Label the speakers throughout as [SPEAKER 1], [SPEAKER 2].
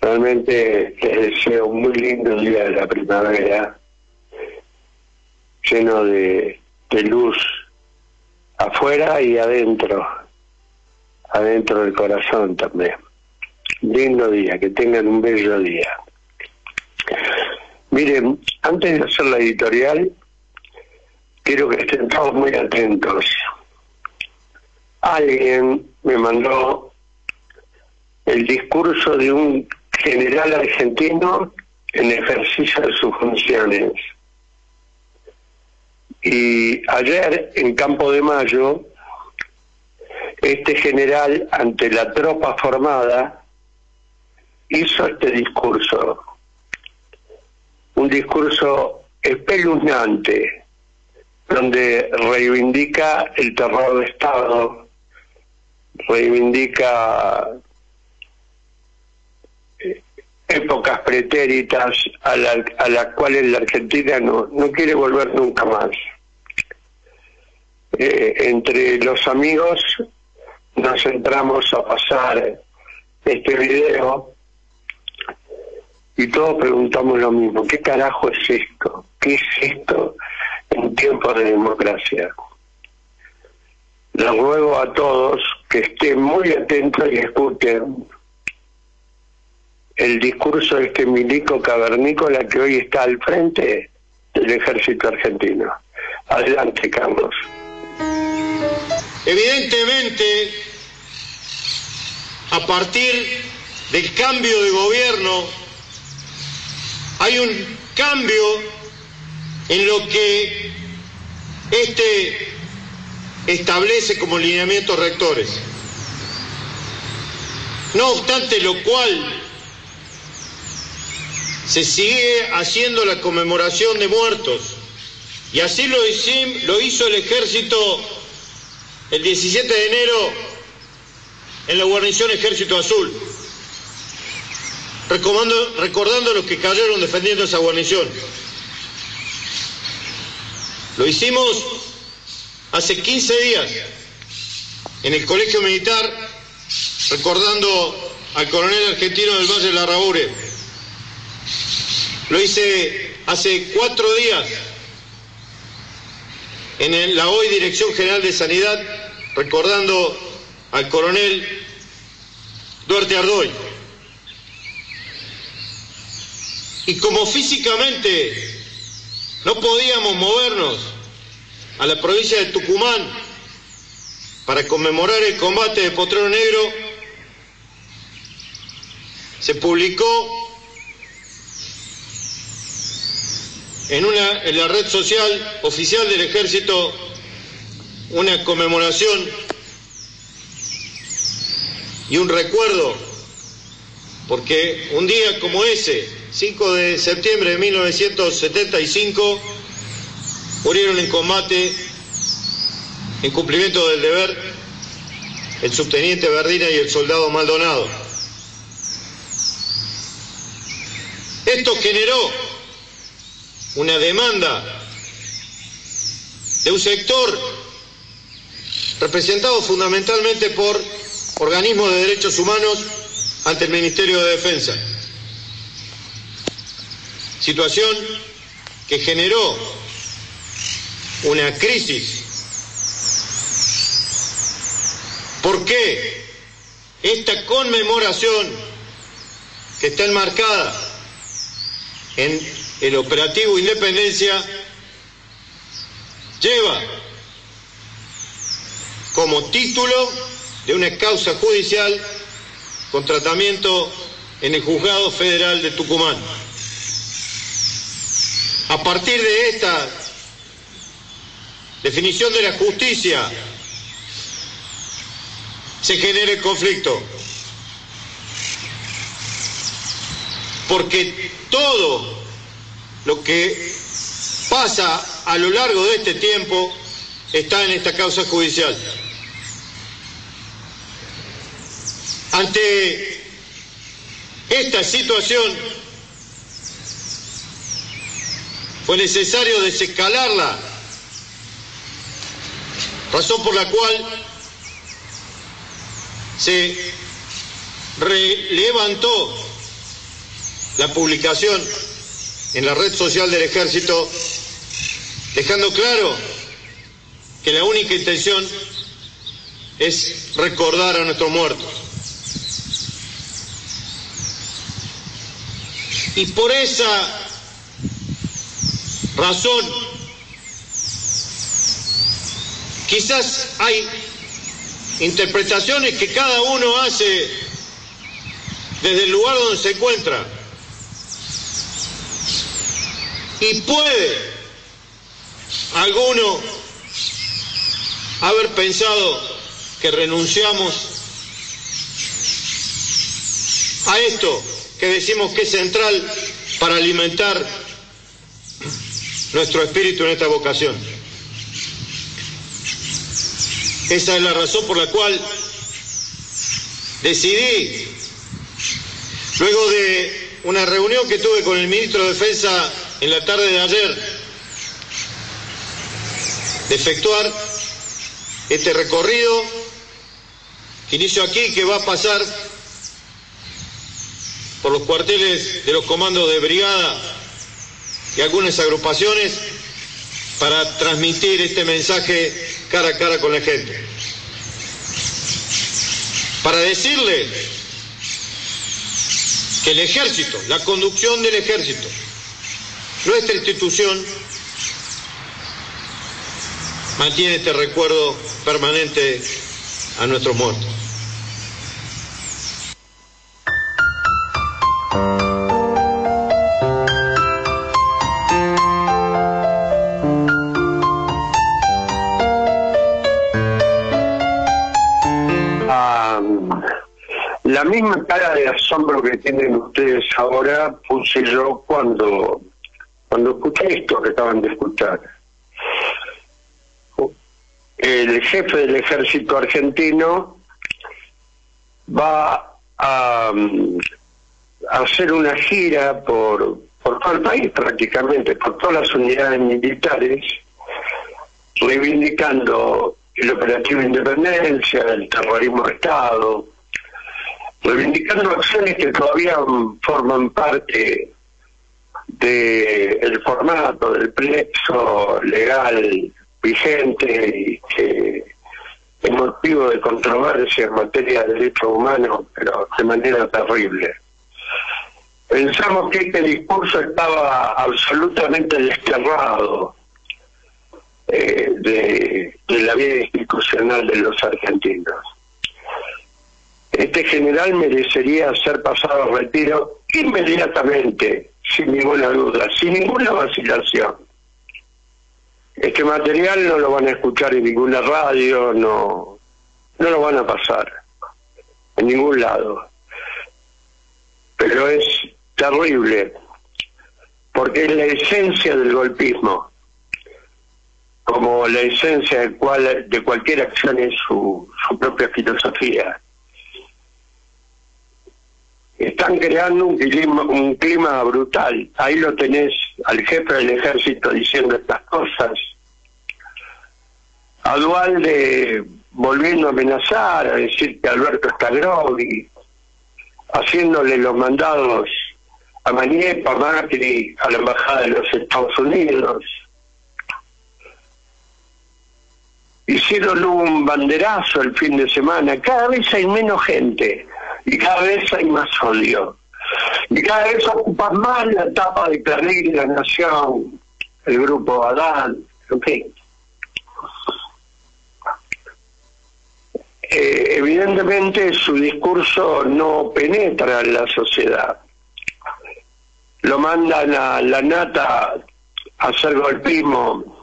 [SPEAKER 1] Realmente les deseo un muy lindo día de la primavera, lleno de, de luz afuera y adentro, adentro del corazón también. Lindo día, que tengan un bello día. Miren, antes de hacer la editorial, quiero que estén todos muy atentos. Alguien me mandó el discurso de un general argentino en ejercicio de sus funciones. Y ayer, en Campo de Mayo, este general, ante la tropa formada, hizo este discurso. Un discurso espeluznante, donde reivindica el terror de Estado, reivindica épocas pretéritas a, la, a las cuales la Argentina no, no quiere volver nunca más. Eh, entre los amigos nos entramos a pasar este video y todos preguntamos lo mismo, ¿qué carajo es esto? ¿Qué es esto en tiempos de democracia? Les ruego a todos que estén muy atentos y escuchen el discurso de este milico cavernícola que hoy está al frente del ejército argentino. Adelante, Carlos.
[SPEAKER 2] Evidentemente, a partir del cambio de gobierno, hay un cambio en lo que este establece como lineamientos rectores. No obstante lo cual, se sigue haciendo la conmemoración de muertos. Y así lo, lo hizo el ejército el 17 de enero en la guarnición Ejército Azul, recordando, a los que cayeron defendiendo esa guarnición. Lo hicimos hace 15 días en el Colegio Militar, recordando al coronel argentino del Valle de la Raúre. Lo hice hace cuatro días en la hoy Dirección General de Sanidad, recordando al coronel Duarte Ardoy. Y como físicamente no podíamos movernos a la provincia de Tucumán para conmemorar el combate de Potrero Negro, se publicó en, una, en la red social oficial del ejército una conmemoración y un recuerdo, porque un día como ese, 5 de septiembre de 1975, murieron en combate, en cumplimiento del deber, el subteniente Verdina y el soldado Maldonado. Esto generó una demanda de un sector representado fundamentalmente por organismos de derechos humanos ante el Ministerio de Defensa. Situación que generó una crisis. ¿Por qué esta conmemoración que está enmarcada en el operativo Independencia lleva como título de una causa judicial con tratamiento en el Juzgado Federal de Tucumán. A partir de esta definición de la justicia se genera el conflicto. Porque todo lo que pasa a lo largo de este tiempo está en esta causa judicial. Ante esta situación fue necesario desescalarla, razón por la cual se levantó la publicación en la red social del ejército, dejando claro que la única intención es recordar a nuestros muertos. Y por esa razón, quizás hay interpretaciones que cada uno hace desde el lugar donde se encuentra. Y puede alguno haber pensado que renunciamos a esto que decimos que es central para alimentar nuestro espíritu en esta vocación. Esa es la razón por la cual decidí, luego de una reunión que tuve con el ministro de Defensa en la tarde de ayer, de efectuar este recorrido que inicio aquí, que va a pasar por los cuarteles de los comandos de brigada y algunas agrupaciones para transmitir este mensaje cara a cara con la gente. Para decirle que el ejército, la conducción del ejército, nuestra institución, mantiene este recuerdo permanente a nuestros muertos.
[SPEAKER 1] La misma cara de asombro que tienen ustedes ahora puse yo cuando, cuando escuché esto que acaban de escuchar. El jefe del ejército argentino va a, hacer una gira por, por todo el país prácticamente, por todas las unidades militares, reivindicando el operativo de independencia, el terrorismo de Estado, reivindicando acciones que todavía forman parte del formato, del plexo legal vigente y que es motivo de controversia en materia de derechos humanos, pero de manera terrible. Pensamos que este discurso estaba absolutamente desterrado eh, de la vida institucional de los argentinos este general merecería ser pasado a retiro inmediatamente, sin ninguna duda, sin ninguna vacilación. Este material no lo van a escuchar en ninguna radio, no, no lo van a pasar en ningún lado. Pero es terrible, porque es la esencia del golpismo, como la esencia de, cual, de cualquier acción es su, su propia filosofía están creando un clima, un clima brutal. Ahí lo tenés al jefe del ejército diciendo estas cosas. A Dualde volviendo a amenazar, a decir que Alberto está groggy, haciéndole los mandados a Maniepa, Macri, a la Embajada de los Estados Unidos. Hicieron un banderazo el fin de semana. Cada vez hay menos gente y cada vez hay más odio. Y cada vez ocupa más la etapa de Clarín, la Nación, el grupo Adán, en. Eh, evidentemente su discurso no penetra en la sociedad. Lo mandan a la nata a hacer golpismo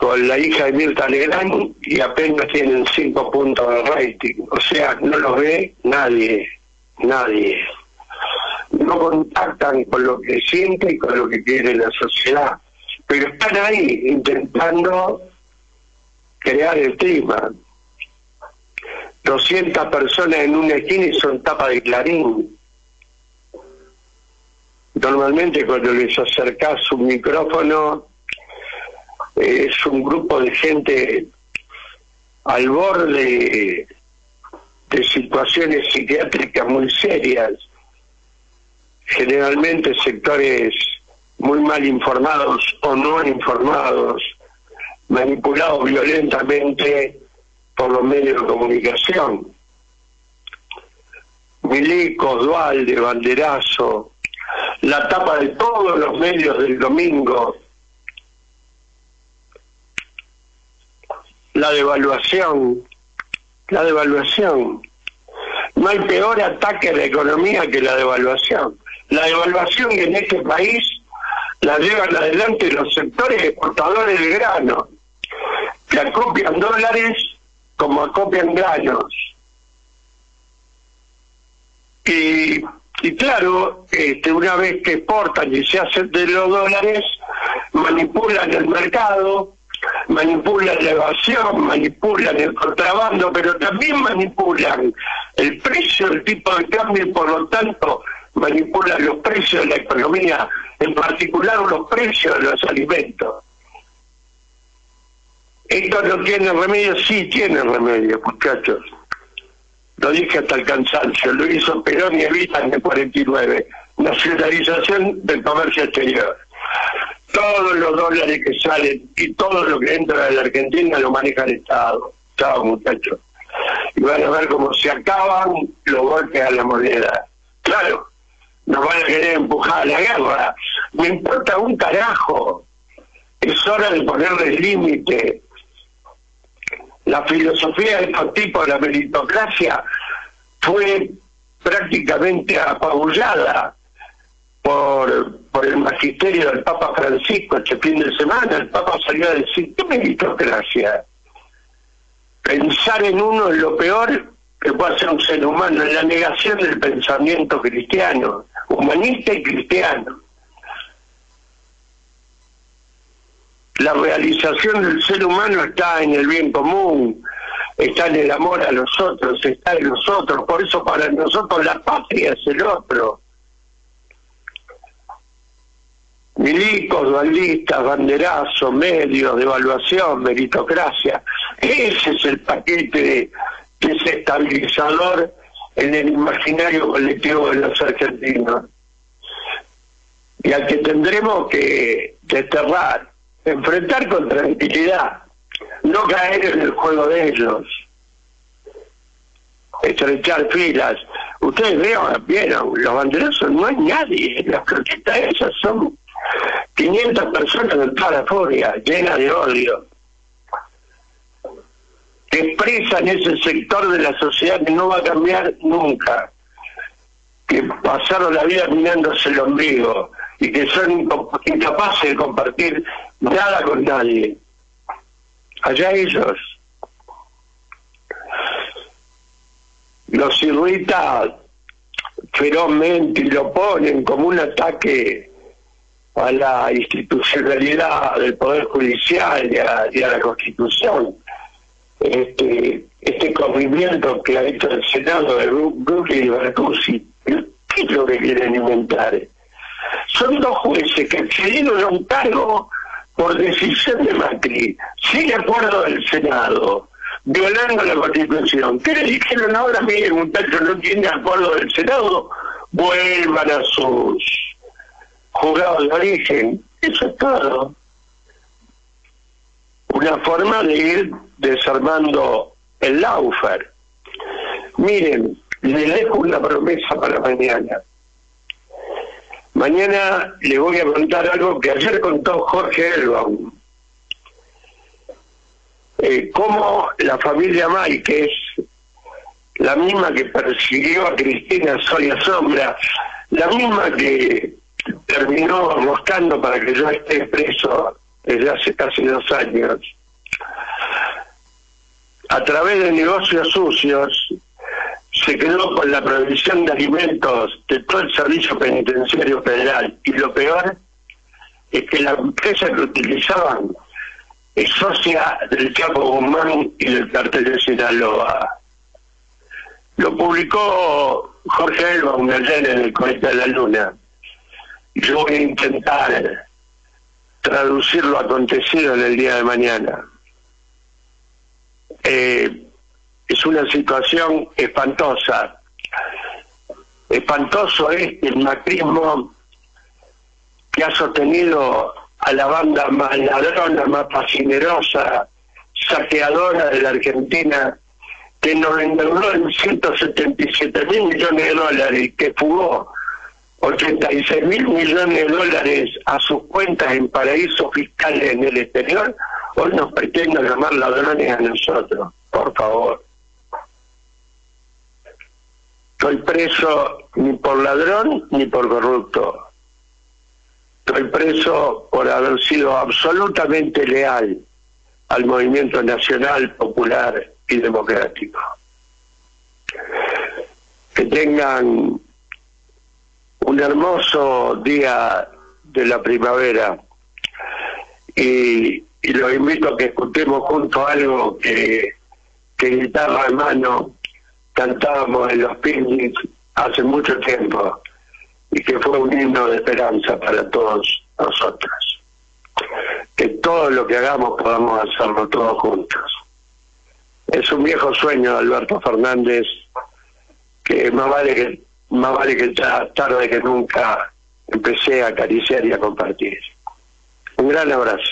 [SPEAKER 1] con la hija de Mirta Legrand y apenas tienen cinco puntos de rating. O sea, no los ve nadie, nadie. No contactan con lo que siente y con lo que quiere la sociedad. Pero están ahí intentando crear el clima. 200 personas en una esquina y son tapa de clarín. Normalmente cuando les acercás un micrófono es un grupo de gente al borde situaciones psiquiátricas muy serias, generalmente sectores muy mal informados o no informados, manipulados violentamente por los medios de comunicación. Milico, Dualde, Banderazo, la tapa de todos los medios del domingo, la devaluación, la devaluación. No hay peor ataque a la economía que la devaluación. La devaluación en este país la llevan adelante los sectores exportadores de grano, que acopian dólares como acopian granos. Y, y claro, este, una vez que exportan y se hacen de los dólares, manipulan el mercado, manipulan la evasión, manipulan el contrabando, pero también manipulan el precio, el tipo de cambio y por lo tanto manipulan los precios de la economía, en particular los precios de los alimentos. Esto no tiene remedio, sí tiene remedio, muchachos. Lo dije hasta el cansancio, lo hizo Perón y Evita en el 49. Nacionalización del comercio exterior todos los dólares que salen y todo lo que entra de la Argentina lo maneja el Estado. Chao, muchachos. Y van a ver cómo se acaban los golpes a la moneda. Claro, nos van a querer empujar a la guerra. Me importa un carajo. Es hora de ponerle límite. La filosofía de estos tipos, la meritocracia, fue prácticamente apabullada por, el magisterio del Papa Francisco este fin de semana, el Papa salió a decir, ¿qué meritocracia? Pensar en uno es lo peor que puede hacer un ser humano, en la negación del pensamiento cristiano, humanista y cristiano. La realización del ser humano está en el bien común, está en el amor a los otros, está en los otros, por eso para nosotros la patria es el otro milicos, dualistas, banderazos, medios, devaluación, meritocracia. Ese es el paquete desestabilizador en el imaginario colectivo de los argentinos. Y al que tendremos que desterrar, enfrentar con tranquilidad, no caer en el juego de ellos, estrechar filas. Ustedes vean, vieron, los banderazos no hay nadie, las protestas esas son 500 personas en toda la furia, llena de odio, que expresan ese sector de la sociedad que no va a cambiar nunca, que pasaron la vida mirándose el ombligo y que son incapaces de compartir nada con nadie. Allá ellos. Los irrita ferozmente y lo ponen como un ataque a la institucionalidad del Poder Judicial y a, la Constitución. Este, este corrimiento que ha hecho el Senado de Brooklyn y Bertuzzi, ¿qué es lo que quieren inventar? Son dos jueces que accedieron a un cargo por decisión de Macri, sin acuerdo del Senado, violando la Constitución. ¿Qué le dijeron ahora? Miren, muchachos, no tiene acuerdo del Senado, vuelvan a sus juzgado de origen. Eso es todo. Una forma de ir desarmando el laufer. Miren, les dejo una promesa para mañana. Mañana le voy a contar algo que ayer contó Jorge Elbaum. Eh, cómo la familia Máiquez, la misma que persiguió a Cristina Soria Sombra, la misma que terminó buscando para que yo esté preso desde hace casi dos años. A través de negocios sucios, se quedó con la provisión de alimentos de todo el servicio penitenciario federal. Y lo peor es que la empresa que utilizaban es socia del Chapo Guzmán y del cartel de Sinaloa. Lo publicó Jorge Elba ayer en el Cohete de la Luna yo voy a intentar traducir lo acontecido en el día de mañana. Eh, es una situación espantosa. Espantoso es el macrismo que ha sostenido a la banda más ladrona, más fascinerosa, saqueadora de la Argentina, que nos endeudó en 177 mil millones de dólares y que fugó 86 mil millones de dólares a sus cuentas en paraísos fiscales en el exterior, hoy nos pretenden llamar ladrones a nosotros. Por favor. Estoy preso ni por ladrón ni por corrupto. Estoy preso por haber sido absolutamente leal al movimiento nacional, popular y democrático. Que tengan un hermoso día de la primavera y, los invito a que escuchemos juntos algo que, que guitarra en mano cantábamos en los picnics hace mucho tiempo y que fue un himno de esperanza para todos nosotros. Que todo lo que hagamos podamos hacerlo todos juntos. Es un viejo sueño de Alberto Fernández que más vale que más vale que ya tarde que nunca empecé a acariciar y a compartir. Un gran abrazo.